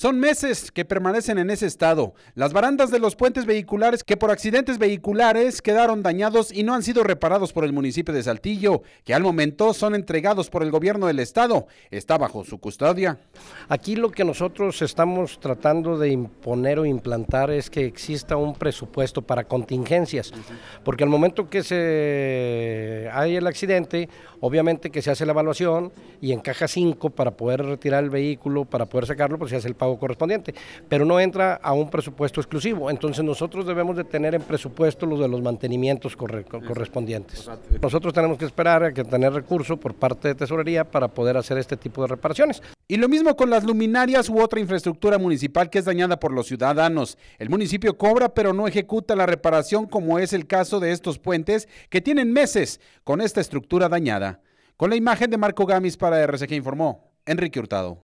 Son meses que permanecen en ese estado. Las barandas de los puentes vehiculares que por accidentes vehiculares quedaron dañados y no han sido reparados por el municipio de Saltillo, que al momento son entregados por el gobierno del estado, está bajo su custodia. Aquí lo que nosotros estamos tratando de imponer o implantar es que exista un presupuesto para contingencias, porque al momento que se hay el accidente, obviamente que se hace la evaluación y en caja 5 para poder retirar el vehículo, para poder sacarlo, pues se hace el pago correspondiente, pero no entra a un presupuesto exclusivo. Entonces nosotros debemos de tener en presupuesto los de los mantenimientos correspondientes. Nosotros tenemos que esperar a que tener recurso por parte de tesorería para poder hacer este tipo de reparaciones. Y lo mismo con las luminarias u otra infraestructura municipal que es dañada por los ciudadanos. El municipio cobra pero no ejecuta la reparación como es el caso de estos puentes que tienen meses con esta estructura dañada. Con la imagen de Marco Gamis para RCG informó Enrique Hurtado.